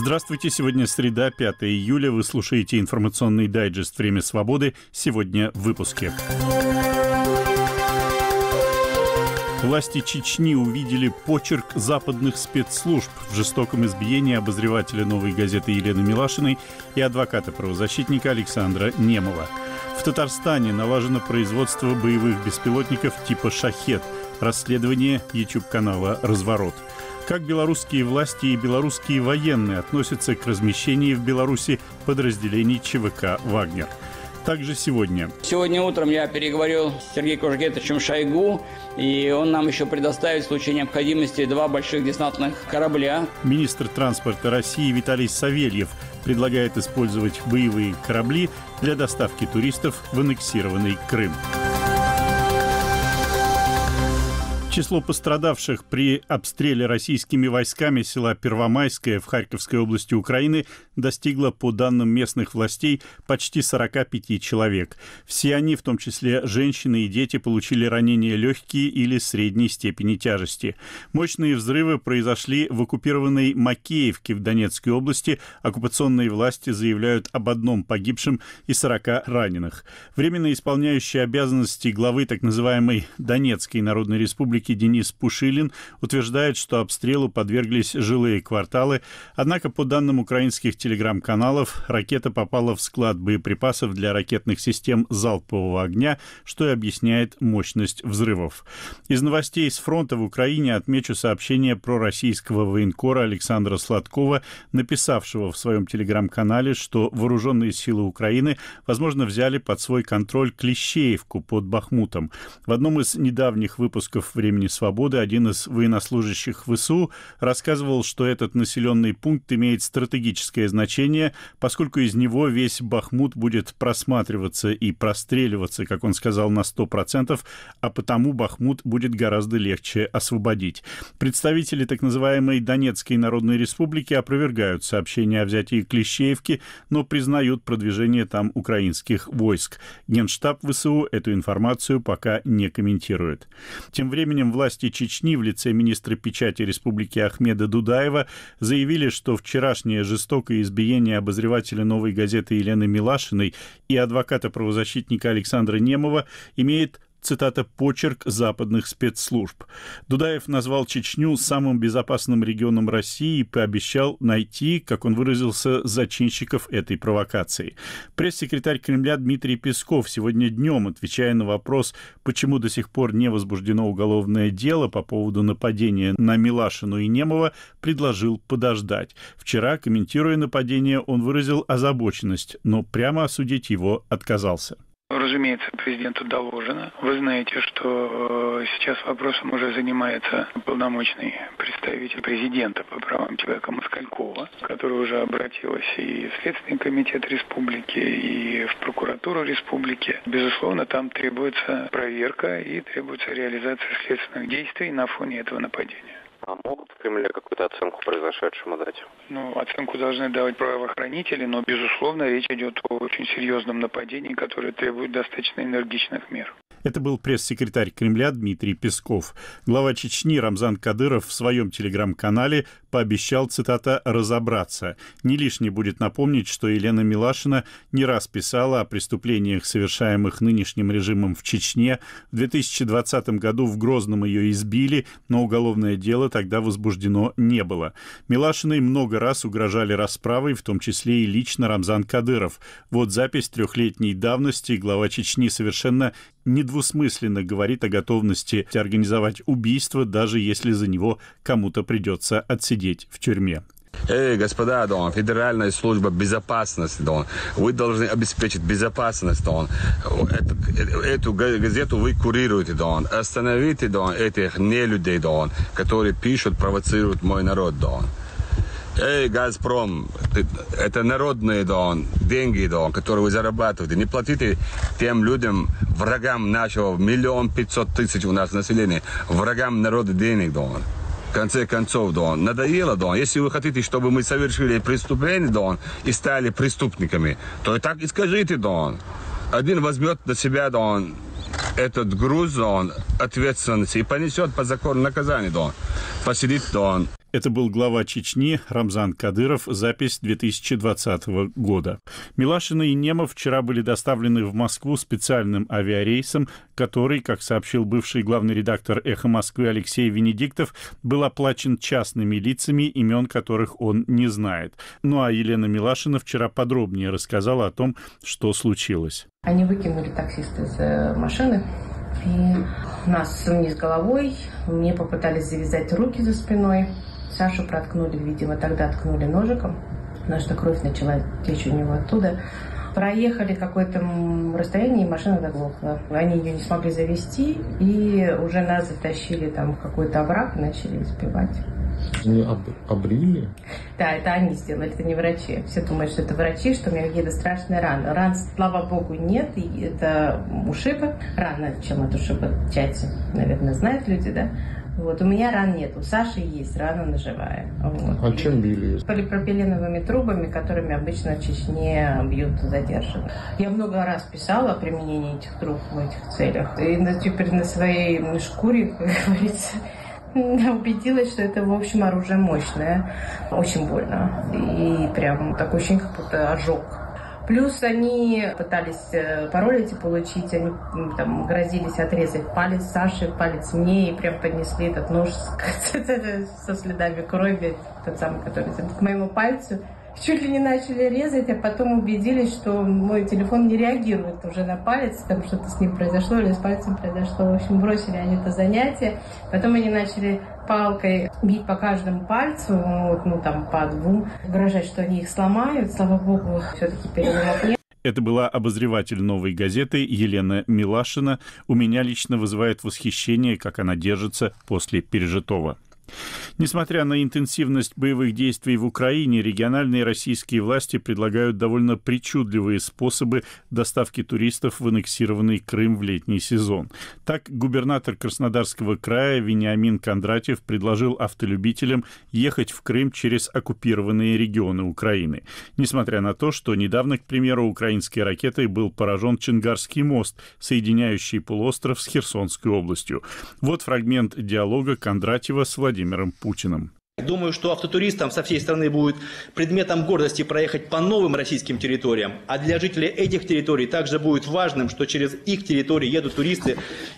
Здравствуйте, сегодня среда, 5 июля. Вы слушаете информационный дайджест «Время свободы». Сегодня в выпуске. Власти Чечни увидели почерк западных спецслужб в жестоком избиении обозревателя «Новой газеты» Елены Милашиной и адвоката-правозащитника Александра Немова. В Татарстане налажено производство боевых беспилотников типа «Шахет». Расследование YouTube-канала «Разворот». Как белорусские власти и белорусские военные относятся к размещению в Беларуси подразделений ЧВК «Вагнер». Также сегодня. Сегодня утром я переговорил с Сергеем Кужгетовичем Шойгу, и он нам еще предоставит в случае необходимости два больших десантных корабля. Министр транспорта России Виталий Савельев предлагает использовать боевые корабли для доставки туристов в аннексированный Крым. Число пострадавших при обстреле российскими войсками села Первомайское в Харьковской области Украины достигло, по данным местных властей, почти 45 человек. Все они, в том числе женщины и дети, получили ранения легкие или средней степени тяжести. Мощные взрывы произошли в оккупированной Макеевке в Донецкой области. Оккупационные власти заявляют об одном погибшем и 40 раненых. Временно исполняющий обязанности главы так называемой Донецкой Народной Республики Денис Пушилин утверждает, что обстрелу подверглись жилые кварталы, однако по данным украинских телеграм-каналов ракета попала в склад боеприпасов для ракетных систем залпового огня, что и объясняет мощность взрывов. Из новостей с фронта в Украине отмечу сообщение про российского военкора Александра Сладкова, написавшего в своем телеграм-канале, что вооруженные силы Украины, возможно, взяли под свой контроль Клещеевку под Бахмутом. В одном из недавних выпусков «Времени свободы один из военнослужащих ВСУ рассказывал, что этот населенный пункт имеет стратегическое значение, поскольку из него весь Бахмут будет просматриваться и простреливаться, как он сказал, на 100%, а потому Бахмут будет гораздо легче освободить. Представители так называемой Донецкой Народной Республики опровергают сообщение о взятии Клещеевки, но признают продвижение там украинских войск. Генштаб ВСУ эту информацию пока не комментирует. Тем временем власти Чечни в лице министра печати Республики Ахмеда Дудаева заявили, что вчерашнее жестокое избиение обозревателя «Новой газеты» Елены Милашиной и адвоката-правозащитника Александра Немова имеет цитата, «почерк западных спецслужб». Дудаев назвал Чечню самым безопасным регионом России и пообещал найти, как он выразился, зачинщиков этой провокации. Пресс-секретарь Кремля Дмитрий Песков сегодня днем, отвечая на вопрос, почему до сих пор не возбуждено уголовное дело по поводу нападения на Милашину и Немова, предложил подождать. Вчера, комментируя нападение, он выразил озабоченность, но прямо осудить его отказался. Разумеется, президенту доложено. Вы знаете, что э, сейчас вопросом уже занимается полномочный представитель президента по правам человека Москалькова, который уже обратилась и в Следственный комитет республики, и в прокуратуру республики. Безусловно, там требуется проверка и требуется реализация следственных действий на фоне этого нападения. А могут в Кремле какую-то оценку произошедшему дать? Ну, оценку должны давать правоохранители, но, безусловно, речь идет о очень серьезном нападении, которое требует достаточно энергичных мер. Это был пресс-секретарь Кремля Дмитрий Песков. Глава Чечни Рамзан Кадыров в своем телеграм-канале пообещал, цитата, «разобраться». Не лишне будет напомнить, что Елена Милашина не раз писала о преступлениях, совершаемых нынешним режимом в Чечне. В 2020 году в Грозном ее избили, но уголовное дело тогда возбуждено не было. Милашиной много раз угрожали расправой, в том числе и лично Рамзан Кадыров. Вот запись трехлетней давности глава Чечни совершенно недвусмысленно говорит о готовности организовать убийство, даже если за него кому-то придется отсидеть в тюрьме. Эй, господа, Дон, Федеральная служба безопасности, Дон, вы должны обеспечить безопасность, Дон. Эту, эту газету вы курируете, Дон. Остановите, Дон, этих нелюдей, Дон, которые пишут, провоцируют мой народ, Дон. Эй, Газпром, это народные дон, деньги, дон, которые вы зарабатываете. Не платите тем людям, врагам нашего, миллион пятьсот тысяч у нас населения, врагам народа денег, дон. В конце концов, Дон, надоело, Дон. Если вы хотите, чтобы мы совершили преступление, Дон, и стали преступниками, то и так и скажите, Дон. Один возьмет на себя, Дон, этот груз, Дон, ответственности и понесет по закону наказание, Дон. Посидит, Дон, Это был глава Чечни Рамзан Кадыров, запись 2020 года. Милашина и Немов вчера были доставлены в Москву специальным авиарейсом, который, как сообщил бывший главный редактор «Эхо Москвы» Алексей Венедиктов, был оплачен частными лицами, имен которых он не знает. Ну а Елена Милашина вчера подробнее рассказала о том, что случилось. Они выкинули таксиста из э, машины, и нас вниз головой. Мне попытались завязать руки за спиной. Сашу проткнули, видимо, тогда ткнули ножиком, потому что кровь начала течь у него оттуда. Проехали какое-то расстояние, и машина заглохла. Они ее не смогли завести, и уже нас затащили там в какой-то овраг и начали избивать. Не об, обрили? Да, это они сделали, это не врачи. Все думают, что это врачи, что у меня какие-то страшные раны. Ран, слава богу, нет, и это ушибы. Рано, чем от ушиба части, наверное, знают люди, да? Вот, у меня ран нет, у Саши есть рана ножевая. Вот. А чем били? Полипропиленовыми трубами, которыми обычно в Чечне бьют задержанных. Я много раз писала о применении этих труб в этих целях. И теперь на своей шкуре, как говорится, я убедилась, что это, в общем, оружие мощное. Очень больно. И прям такое ощущение, как будто ожог. Плюс они пытались э, пароль эти получить, они там грозились отрезать палец Саши, палец мне, и прям поднесли этот нож со следами крови, тот самый, который к моему пальцу чуть ли не начали резать, а потом убедились, что мой телефон не реагирует уже на палец, там что-то с ним произошло или с пальцем произошло. В общем, бросили они это занятие. Потом они начали палкой бить по каждому пальцу, вот, ну там по двум, угрожать, что они их сломают. Слава богу, все-таки переломов нет. Это была обозреватель «Новой газеты» Елена Милашина. У меня лично вызывает восхищение, как она держится после пережитого. Несмотря на интенсивность боевых действий в Украине, региональные российские власти предлагают довольно причудливые способы доставки туристов в аннексированный Крым в летний сезон. Так, губернатор Краснодарского края Вениамин Кондратьев предложил автолюбителям ехать в Крым через оккупированные регионы Украины. Несмотря на то, что недавно, к примеру, украинской ракетой был поражен Чингарский мост, соединяющий полуостров с Херсонской областью. Вот фрагмент диалога Кондратьева с Владимиром Путиным. Думаю, что автотуристам со всей страны будет предметом гордости проехать по новым российским территориям, а для жителей этих территорий также будет важным, что через их территории едут туристы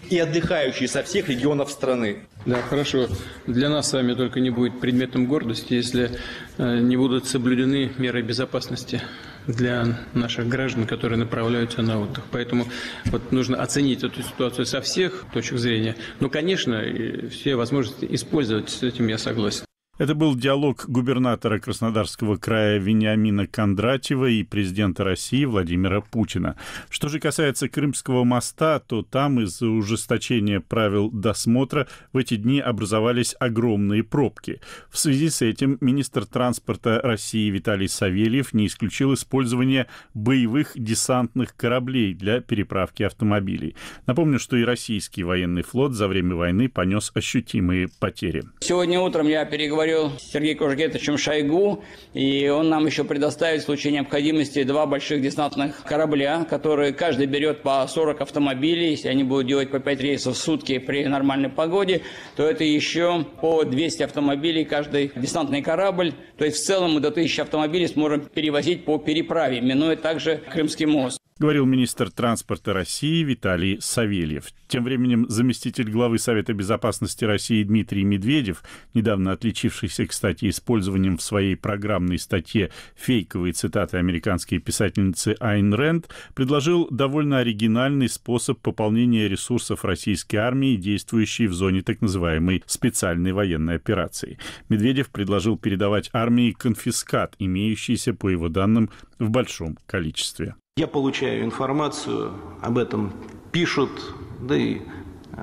и отдыхающие со всех регионов страны. Да, хорошо. Для нас с вами только не будет предметом гордости, если э, не будут соблюдены меры безопасности для наших граждан, которые направляются на отдых. Поэтому вот нужно оценить эту ситуацию со всех точек зрения. Но, конечно, все возможности использовать, с этим я согласен. Это был диалог губернатора Краснодарского края Вениамина Кондратьева и президента России Владимира Путина. Что же касается Крымского моста, то там из-за ужесточения правил досмотра в эти дни образовались огромные пробки. В связи с этим министр транспорта России Виталий Савельев не исключил использование боевых десантных кораблей для переправки автомобилей. Напомню, что и российский военный флот за время войны понес ощутимые потери. Сегодня утром я переговорил говорил с Сергеем Кужгетовичем Шойгу, и он нам еще предоставит в случае необходимости два больших десантных корабля, которые каждый берет по 40 автомобилей. Если они будут делать по 5 рейсов в сутки при нормальной погоде, то это еще по 200 автомобилей каждый десантный корабль. То есть в целом мы до 1000 автомобилей сможем перевозить по переправе, минуя также Крымский мост говорил министр транспорта России Виталий Савельев. Тем временем заместитель главы Совета безопасности России Дмитрий Медведев, недавно отличившийся, кстати, использованием в своей программной статье фейковой цитаты американской писательницы Айн Рэнд, предложил довольно оригинальный способ пополнения ресурсов российской армии, действующей в зоне так называемой специальной военной операции. Медведев предложил передавать армии конфискат, имеющийся, по его данным, в большом количестве. Я получаю информацию, об этом пишут, да и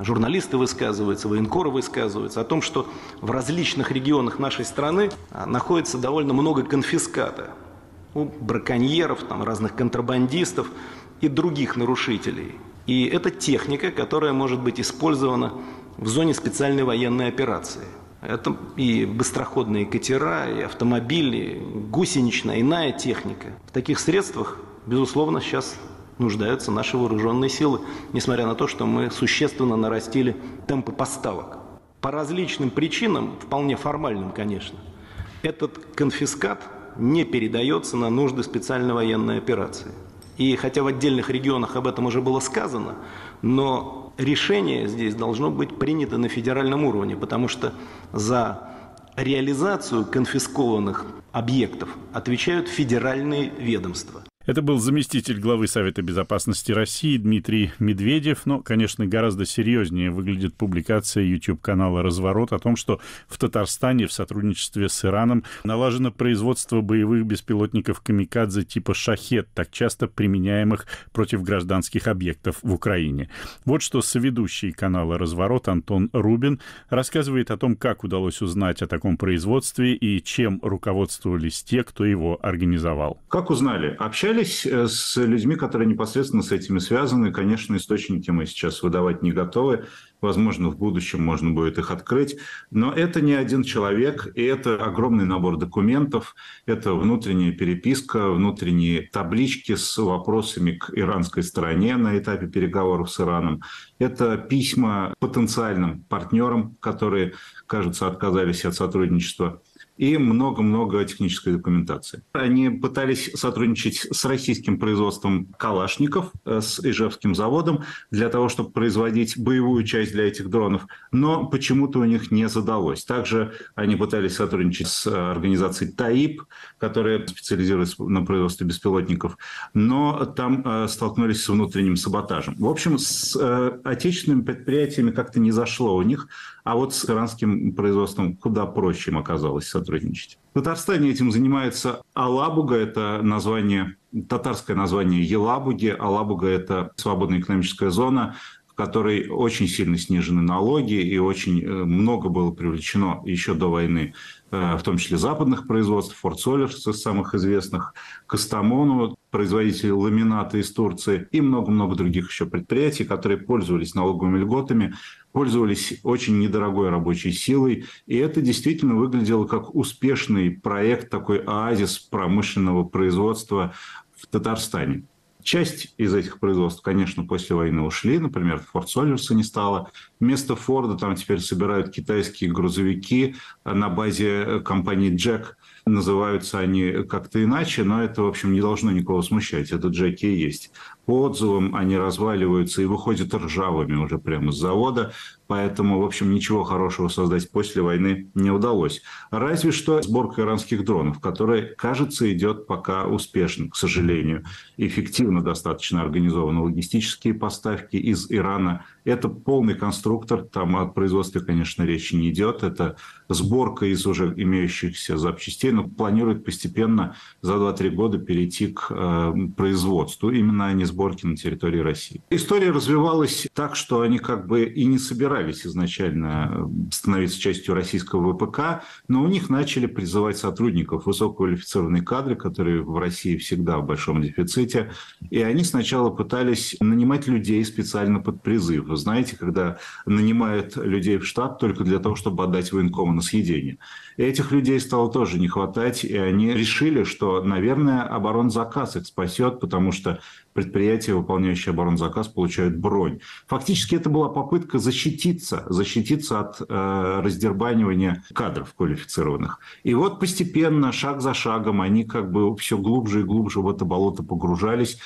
журналисты высказываются, военкоры высказываются, о том, что в различных регионах нашей страны а, находится довольно много конфиската у браконьеров, там, разных контрабандистов и других нарушителей. И это техника, которая может быть использована в зоне специальной военной операции. Это и быстроходные катера, и автомобили, гусеничная, иная техника. В таких средствах безусловно, сейчас нуждаются наши вооруженные силы, несмотря на то, что мы существенно нарастили темпы поставок. По различным причинам, вполне формальным, конечно, этот конфискат не передается на нужды специальной военной операции. И хотя в отдельных регионах об этом уже было сказано, но решение здесь должно быть принято на федеральном уровне, потому что за реализацию конфискованных объектов отвечают федеральные ведомства. Это был заместитель главы Совета безопасности России Дмитрий Медведев. Но, конечно, гораздо серьезнее выглядит публикация YouTube-канала «Разворот» о том, что в Татарстане в сотрудничестве с Ираном налажено производство боевых беспилотников «Камикадзе» типа «Шахет», так часто применяемых против гражданских объектов в Украине. Вот что соведущий канала «Разворот» Антон Рубин рассказывает о том, как удалось узнать о таком производстве и чем руководствовались те, кто его организовал. Как узнали? Общались общались э, с людьми, которые непосредственно с этими связаны. Конечно, источники мы сейчас выдавать не готовы. Возможно, в будущем можно будет их открыть. Но это не один человек, и это огромный набор документов. Это внутренняя переписка, внутренние таблички с вопросами к иранской стороне на этапе переговоров с Ираном. Это письма потенциальным партнерам, которые, кажется, отказались от сотрудничества и много-много технической документации. Они пытались сотрудничать с российским производством калашников, э, с Ижевским заводом, для того, чтобы производить боевую часть для этих дронов, но почему-то у них не задалось. Также они пытались сотрудничать с организацией ТАИП, которая специализируется на производстве беспилотников, но там э, столкнулись с внутренним саботажем. В общем, с э, отечественными предприятиями как-то не зашло у них, а вот с иранским производством куда проще им оказалось сотрудничать. В Татарстане этим занимается Алабуга, это название, татарское название Елабуги. Алабуга – это свободная экономическая зона, которой очень сильно снижены налоги и очень э, много было привлечено еще до войны Э, в том числе западных производств, Форт Солерс из самых известных, Кастамону, производитель ламината из Турции и много-много других еще предприятий, которые пользовались налоговыми льготами, пользовались очень недорогой рабочей силой. И это действительно выглядело как успешный проект, такой оазис промышленного производства в Татарстане. Часть из этих производств, конечно, после войны ушли. Например, Форд Солерса не стало. Вместо Форда там теперь собирают китайские грузовики на базе компании Джек. Называются они как-то иначе, но это, в общем, не должно никого смущать. Это Джеки и есть. По отзывам они разваливаются и выходят ржавыми уже прямо с завода. Поэтому, в общем, ничего хорошего создать после войны не удалось. Разве что сборка иранских дронов, которая, кажется, идет пока успешно, к сожалению. Эффективно достаточно организованы логистические поставки из Ирана. Это полный конструктор, там о производстве, конечно, речи не идет. Это сборка из уже имеющихся запчастей, но планирует постепенно за 2-3 года перейти к э, производству, именно а не сборке на территории России. История развивалась так, что они как бы и не собирались изначально э, становиться частью российского ВПК, но у них начали призывать сотрудников, высококвалифицированные кадры, которые в России всегда в большом дефиците. И они сначала пытались нанимать людей специально под призыв. Вы знаете, когда нанимают людей в штат только для того, чтобы отдать военкому на съедение. Этих людей стало тоже не хватать, и они решили, что, наверное, оборонзаказ их спасет, потому что предприятия, выполняющие оборонзаказ, получают бронь. Фактически это была попытка защититься, защититься от э, раздербанивания кадров квалифицированных. И вот постепенно, шаг за шагом, они как бы все глубже и глубже в это болото погружались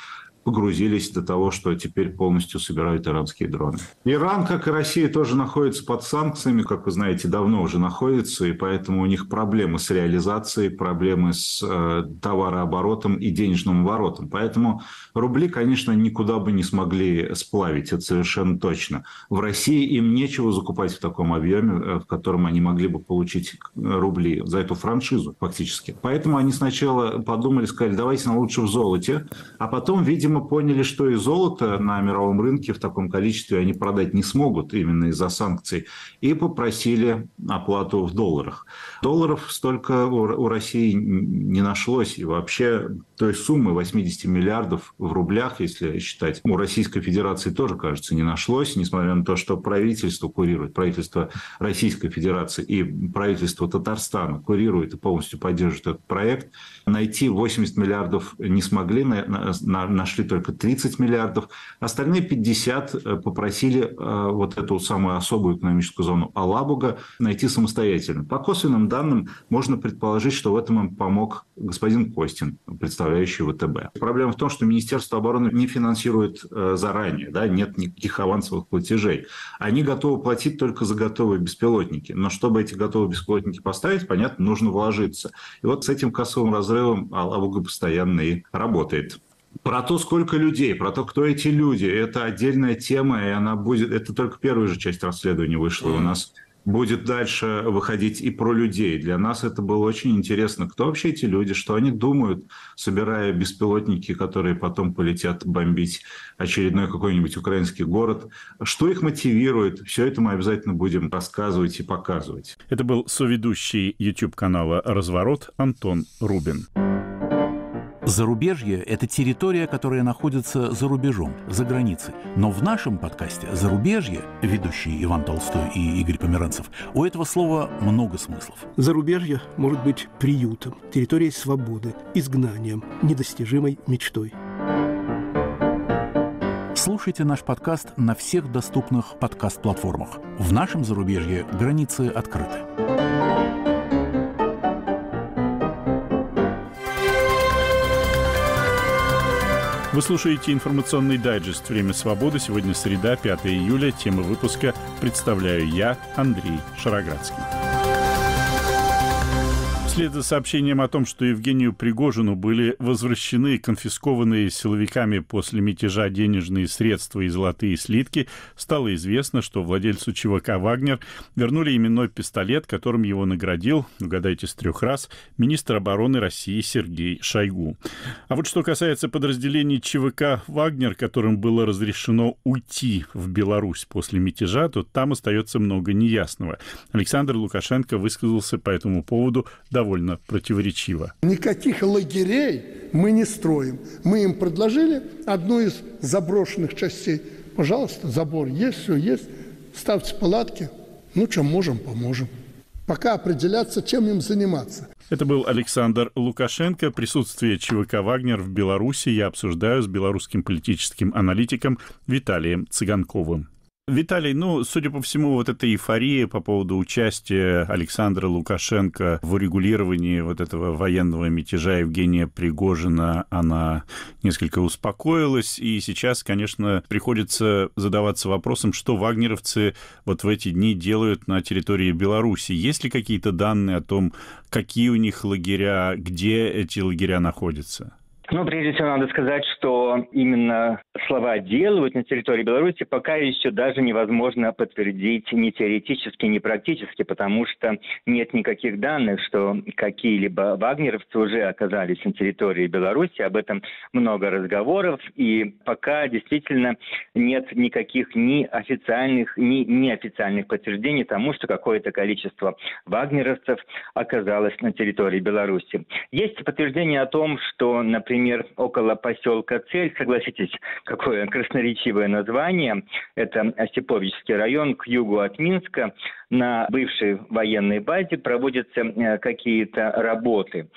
погрузились до того, что теперь полностью собирают иранские дроны. Иран, как и Россия, тоже находится под санкциями, как вы знаете, давно уже находится, и поэтому у них проблемы с реализацией, проблемы с э, товарооборотом и денежным оборотом. Поэтому рубли, конечно, никуда бы не смогли сплавить, это совершенно точно. В России им нечего закупать в таком объеме, э, в котором они могли бы получить рубли за эту франшизу фактически. Поэтому они сначала подумали, сказали, давайте нам лучше в золоте, а потом, видимо, видимо, поняли, что и золото на мировом рынке в таком количестве они продать не смогут именно из-за санкций, и попросили оплату в долларах. Долларов столько у России не нашлось, и вообще той суммы 80 миллиардов в рублях, если считать, у Российской Федерации тоже, кажется, не нашлось, несмотря на то, что правительство курирует, правительство Российской Федерации и правительство Татарстана курирует и полностью поддерживает этот проект. Найти 80 миллиардов не смогли, нашли нашли только 30 миллиардов. Остальные 50 э, попросили э, вот эту самую особую экономическую зону Алабуга найти самостоятельно. По косвенным данным можно предположить, что в этом им помог господин Костин, представляющий ВТБ. Проблема в том, что Министерство обороны не финансирует э, заранее, да, нет никаких авансовых платежей. Они готовы платить только за готовые беспилотники. Но чтобы эти готовые беспилотники поставить, понятно, нужно вложиться. И вот с этим кассовым разрывом Алабуга постоянно и работает. Про то, сколько людей, про то, кто эти люди, это отдельная тема, и она будет... Это только первая же часть расследования вышла. У нас будет дальше выходить и про людей. Для нас это было очень интересно. Кто вообще эти люди, что они думают, собирая беспилотники, которые потом полетят бомбить очередной какой-нибудь украинский город, что их мотивирует. Все это мы обязательно будем рассказывать и показывать. Это был соведущий YouTube-канала «Разворот» Антон Рубин. Зарубежье – это территория, которая находится за рубежом, за границей. Но в нашем подкасте «Зарубежье», ведущий Иван Толстой и Игорь Померанцев, у этого слова много смыслов. Зарубежье может быть приютом, территорией свободы, изгнанием, недостижимой мечтой. Слушайте наш подкаст на всех доступных подкаст-платформах. В нашем зарубежье границы открыты. Вы слушаете информационный дайджест «Время свободы». Сегодня среда, 5 июля. Тема выпуска представляю я, Андрей Шароградский. Вслед за сообщением о том, что Евгению Пригожину были возвращены конфискованные силовиками после мятежа денежные средства и золотые слитки, стало известно, что владельцу ЧВК «Вагнер» вернули именной пистолет, которым его наградил, угадайте с трех раз, министр обороны России Сергей Шойгу. А вот что касается подразделений ЧВК «Вагнер», которым было разрешено уйти в Беларусь после мятежа, то там остается много неясного. Александр Лукашенко высказался по этому поводу довольно противоречиво. Никаких лагерей мы не строим. Мы им предложили одну из заброшенных частей. Пожалуйста, забор есть, все есть. Ставьте палатки. Ну, чем можем, поможем. Пока определяться, чем им заниматься. Это был Александр Лукашенко. Присутствие ЧВК «Вагнер» в Беларуси я обсуждаю с белорусским политическим аналитиком Виталием Цыганковым. Виталий, ну, судя по всему, вот эта эйфория по поводу участия Александра Лукашенко в урегулировании вот этого военного мятежа Евгения Пригожина, она несколько успокоилась, и сейчас, конечно, приходится задаваться вопросом, что вагнеровцы вот в эти дни делают на территории Беларуси. Есть ли какие-то данные о том, какие у них лагеря, где эти лагеря находятся? Ну, прежде всего, надо сказать, что именно слова «делают» на территории Беларуси пока еще даже невозможно подтвердить ни теоретически, ни практически, потому что нет никаких данных, что какие-либо вагнеровцы уже оказались на территории Беларуси. Об этом много разговоров, и пока действительно нет никаких ни официальных, ни неофициальных подтверждений тому, что какое-то количество вагнеровцев оказалось на территории Беларуси. Есть подтверждение о том, что, например, например, около поселка Цель, согласитесь, какое красноречивое название, это Осиповический район к югу от Минска, на бывшей военной базе проводятся э, какие-то работы.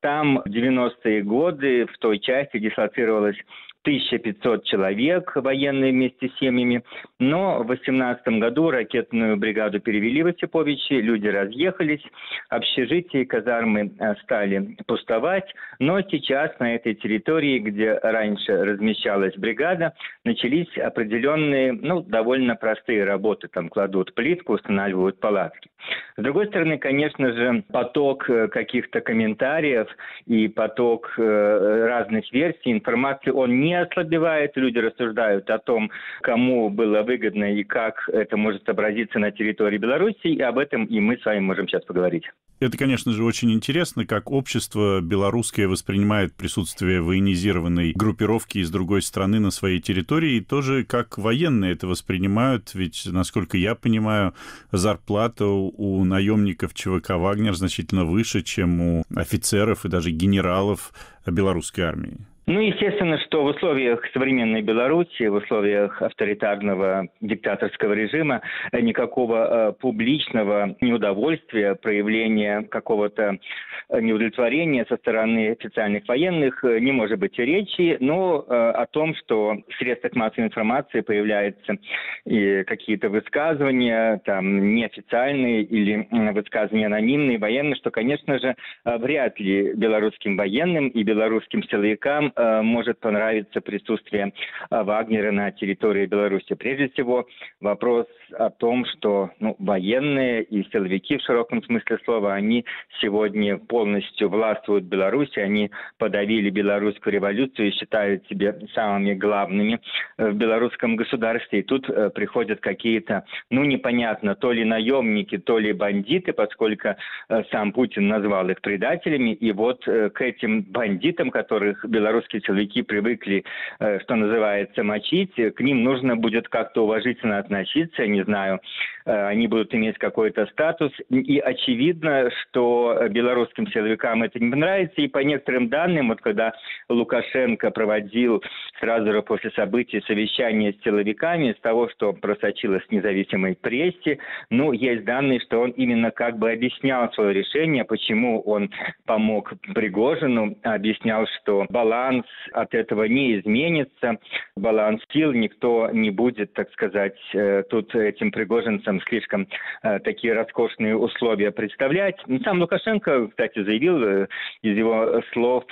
Там в 90-е годы в той части дислоцировалась 1500 человек, военные вместе с семьями. Но в 2018 году ракетную бригаду перевели в Осиповичи, люди разъехались, общежития и казармы э, стали пустовать. Но сейчас на этой территории, где раньше размещалась бригада, начались определенные, ну, довольно простые работы. Там кладут плитку, устанавливают палатки. С другой стороны, конечно же, поток э, каких-то комментариев и поток э, разных версий, информации, он не ослабевает. Люди рассуждают о том, кому было выгодно и как это может отобразиться на территории Беларуси. И об этом и мы с вами можем сейчас поговорить. Это, конечно же, очень интересно, как общество белорусское воспринимает присутствие военизированной группировки из другой страны на своей территории, и тоже как военные это воспринимают, ведь, насколько я понимаю, зарплата у наемников ЧВК «Вагнер» значительно выше, чем у офицеров и даже генералов белорусской армии. Ну, естественно, что в условиях современной Беларуси, в условиях авторитарного диктаторского режима никакого э, публичного неудовольствия, проявления какого-то неудовлетворения со стороны официальных военных э, не может быть и речи, но э, о том, что в средствах массовой информации появляются и какие-то высказывания, там, неофициальные или высказывания анонимные, военные, что, конечно же, вряд ли белорусским военным и белорусским силовикам Э, может понравиться присутствие э, Вагнера на территории Беларуси. Прежде всего, вопрос о том, что ну, военные и силовики в широком смысле слова, они сегодня полностью властвуют Беларуси, они подавили белорусскую революцию и считают себя самыми главными э, в белорусском государстве. И тут приходят какие-то, ну, непонятно, то ли наемники, то ли бандиты, поскольку сам Путин назвал их предателями. И вот к этим бандитам, которых Беларусь белорусские силовики привыкли, э, что называется, мочить, к ним нужно будет как-то уважительно относиться, я не знаю, э, они будут иметь какой-то статус, и очевидно, что белорусским силовикам это не нравится, и по некоторым данным, вот когда Лукашенко проводил сразу же после событий совещание с силовиками, из того, что просочилось в независимой прессе, ну, есть данные, что он именно как бы объяснял свое решение, почему он помог Пригожину, объяснял, что баланс баланс от этого не изменится, баланс сил, никто не будет, так сказать, э, тут этим пригожинцам слишком э, такие роскошные условия представлять. Сам Лукашенко, кстати, заявил, э, из его слов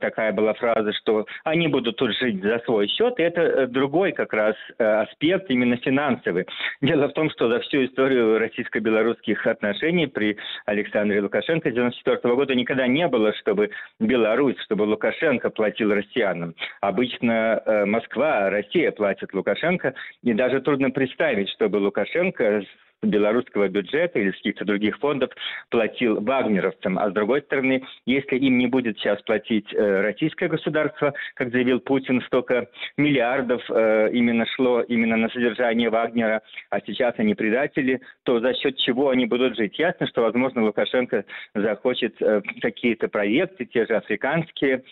такая была фраза, что они будут тут жить за свой счет, и это другой как раз аспект, именно финансовый. Дело в том, что за всю историю российско-белорусских отношений при Александре Лукашенко 1994 года никогда не было, чтобы Беларусь, чтобы Лукашенко платил платил россиянам. Обычно э, Москва, Россия платит Лукашенко, и даже трудно представить, чтобы Лукашенко белорусского бюджета или каких-то других фондов платил вагнеровцам. А с другой стороны, если им не будет сейчас платить э, российское государство, как заявил Путин, столько миллиардов э, именно шло именно на содержание Вагнера, а сейчас они предатели, то за счет чего они будут жить? Ясно, что, возможно, Лукашенко захочет э, какие-то проекты, те же африканские,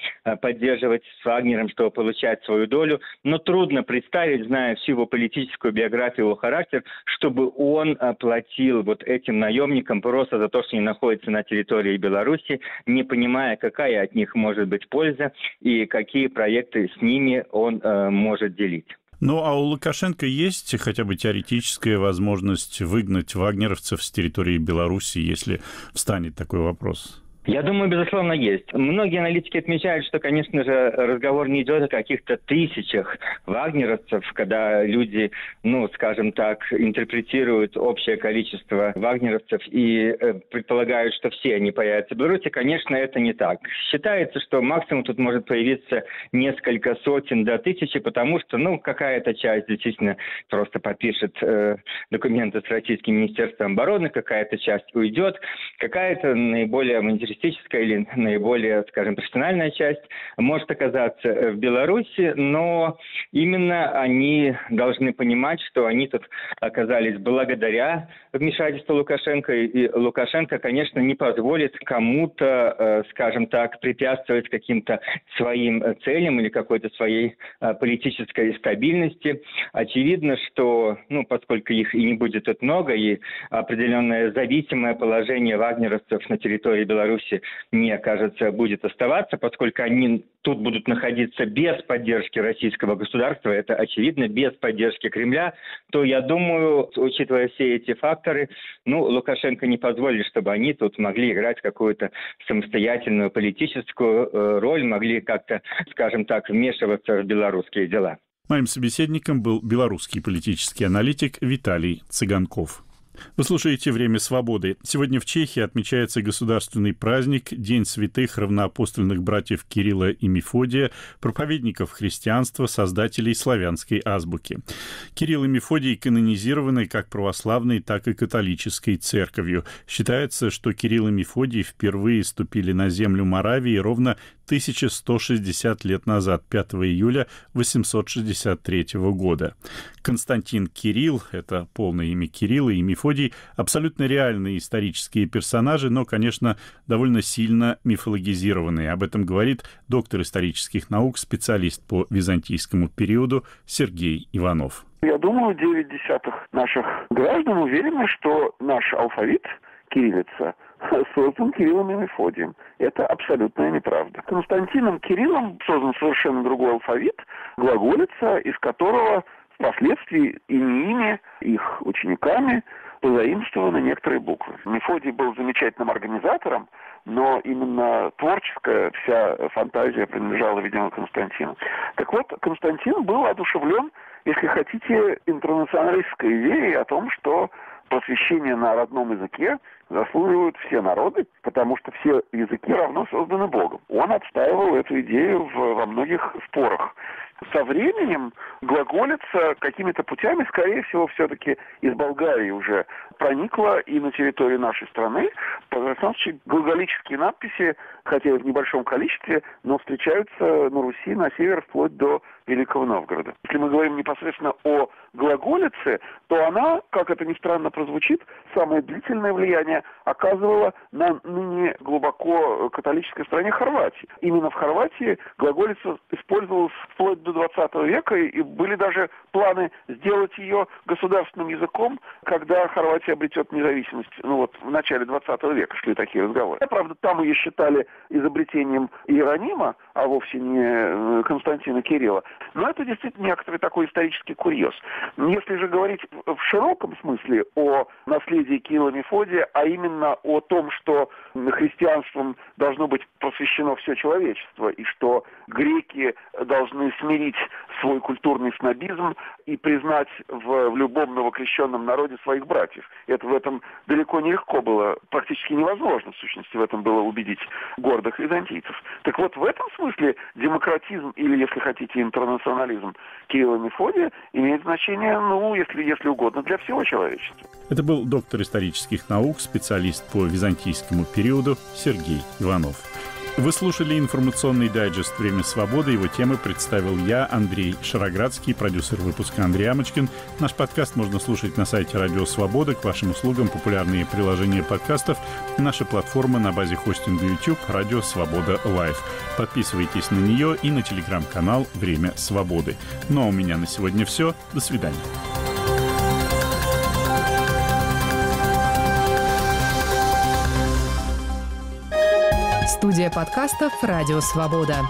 поддерживать с Вагнером, чтобы получать свою долю, но трудно представить, зная всю его политическую биографию, его характер, чтобы он оплатил вот этим наемникам просто за то, что они находятся на территории Беларуси, не понимая, какая от них может быть польза и какие проекты с ними он э, может делить. Ну, а у Лукашенко есть хотя бы теоретическая возможность выгнать вагнеровцев с территории Беларуси, если встанет такой вопрос? Я думаю, безусловно, есть. Многие аналитики отмечают, что, конечно же, разговор не идет о каких-то тысячах вагнеровцев, когда люди, ну, скажем так, интерпретируют общее количество вагнеровцев и э, предполагают, что все они появятся в Беларуси. Конечно, это не так. Считается, что максимум тут может появиться несколько сотен до тысячи, потому что, ну, какая-то часть действительно просто подпишет э, документы с Российским Министерством обороны, какая-то часть уйдет, какая-то наиболее интересующая туристическая или наиболее, скажем, профессиональная часть может оказаться в Беларуси, но именно они должны понимать, что они тут оказались благодаря вмешательству Лукашенко, и Лукашенко, конечно, не позволит кому-то, э, скажем так, препятствовать каким-то своим целям или какой-то своей э, политической стабильности. Очевидно, что, ну, поскольку их и не будет тут много, и определенное зависимое положение вагнеровцев на территории Беларуси Беларуси, мне кажется, будет оставаться, поскольку они тут будут находиться без поддержки российского государства, это очевидно, без поддержки Кремля, то я думаю, учитывая все эти факторы, ну, Лукашенко не позволит, чтобы они тут могли играть какую-то самостоятельную политическую э, роль, могли как-то, скажем так, вмешиваться в белорусские дела. Моим собеседником был белорусский политический аналитик Виталий Цыганков. Вы слушаете «Время свободы». Сегодня в Чехии отмечается государственный праздник День святых равноапостольных братьев Кирилла и Мефодия, проповедников христианства, создателей славянской азбуки. Кирилл и Мефодий канонизированы как православной, так и католической церковью. Считается, что Кирилл и Мефодий впервые ступили на землю Моравии ровно 1160 лет назад, 5 июля 863 года. Константин Кирилл, это полное имя Кирилла и Мефодия, Мефодий абсолютно реальные исторические персонажи, но, конечно, довольно сильно мифологизированные. Об этом говорит доктор исторических наук, специалист по византийскому периоду Сергей Иванов. Я думаю, 9 десятых наших граждан уверены, что наш алфавит, кириллица, создан Кириллом и Мефодием. Это абсолютная неправда. Константином Кириллом создан совершенно другой алфавит, глаголица, из которого впоследствии ими, ими, их учениками позаимствованы некоторые буквы. Мефодий был замечательным организатором, но именно творческая вся фантазия принадлежала, видимо, Константину. Так вот, Константин был одушевлен, если хотите, интернационалистской идеей о том, что просвещение на родном языке заслуживают все народы, потому что все языки равно созданы Богом. Он отстаивал эту идею в, во многих спорах. Со временем глаголица какими-то путями, скорее всего, все-таки из Болгарии уже проникла и на территорию нашей страны. По глаголические надписи, хотя и в небольшом количестве, но встречаются на Руси, на север, вплоть до Великого Новгорода. Если мы говорим непосредственно о глаголице, то она, как это ни странно прозвучит, самое длительное влияние оказывала на ныне глубоко католической стране Хорватии. Именно в Хорватии глаголица использовалась вплоть до 20 века, и были даже планы сделать ее государственным языком, когда Хорватия обретет независимость. Ну вот в начале 20 века шли такие разговоры. Правда, там ее считали изобретением Иеронима, а вовсе не э, Константина Кирилла. Но это действительно некоторый такой исторический курьез. Если же говорить в широком смысле о наследии Кирилла Мефодия, а именно о том, что христианством должно быть посвящено все человечество, и что греки должны смирить свой культурный снобизм и признать в, в любом новокрещенном народе своих братьев. Это в этом далеко не легко было, практически невозможно, в сущности, в этом было убедить гордых византийцев. Так вот, в этом смысле демократизм, или, если хотите, интернационализм Кирилла Мефодия имеет значение, ну, если, если угодно, для всего человечества. Это был доктор исторических наук, специалист по византийскому периоду Сергей Иванов. Вы слушали информационный дайджест «Время свободы». Его темы представил я, Андрей Шароградский, продюсер выпуска Андрей Амочкин. Наш подкаст можно слушать на сайте «Радио Свобода». К вашим услугам популярные приложения подкастов, наша платформа на базе хостинга YouTube «Радио Свобода Лайв». Подписывайтесь на нее и на телеграм-канал «Время свободы». Ну а у меня на сегодня все. До свидания. Студия подкастов «Радио Свобода».